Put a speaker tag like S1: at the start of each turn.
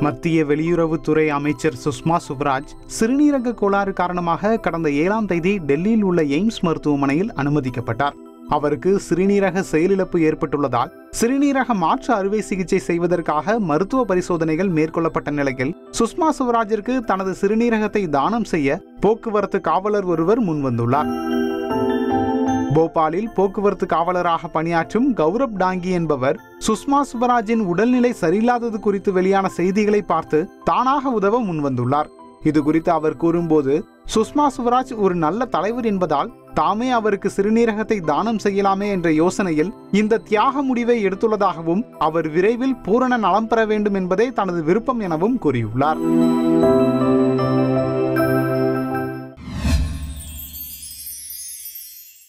S1: மத்திய வெளியுறவுத்துறை அமைச்சர் சுஷ்மா சுவராஜ் சிறுநீரக கோளாறு காரணமாக கடந்த ஏழாம் தேதி டெல்லியில் உள்ள எய்ம்ஸ் மருத்துவமனையில் அனுமதிக்கப்பட்டார். அவருக்கு சிறுநீரக செயலிழப்பு ஏற்பட்டுள்ளதால் சிறுநீரக மாற்று அறுவை சிகிச்சை செய்வதற்காக மருத்துவ பரிசோதனைகள் மேற்கொள்ளப்பட்ட நிலையில் சுஷ்மா சுவராஜிற்கு தனது சிறுநீரகத்தை தானம் செய்ய போக்குவரத்து காவலர் ஒருவர் முன்வந்துள்ளார். போபாலில் போக்குவரத்து காவலராக பணியாற்றும் கௌரப் டாங்கி என்பவர் சுஷ்மா சுவராஜின் உடல்நிலை சரியில்லாதது குறித்து வெளியான செய்திகளை பார்த்து தானாக உதவ முன்வந்துள்ளார். இது குறித்து அவர் கூறும்போது சுஷ்மா சுவராஜ் ஒரு நல்ல தலைவர் என்பதால் தாமே அவருக்கு சிறுநீரகத்தை தானம் செய்யலாமே என்ற யோசனையில் இந்த தியாக முடிவை எடுத்துள்ளதாகவும் அவர் விரைவில் பூரண நலம் பெற வேண்டும் என்பதே தனது விருப்பம் எனவும் கூறியுள்ளார்.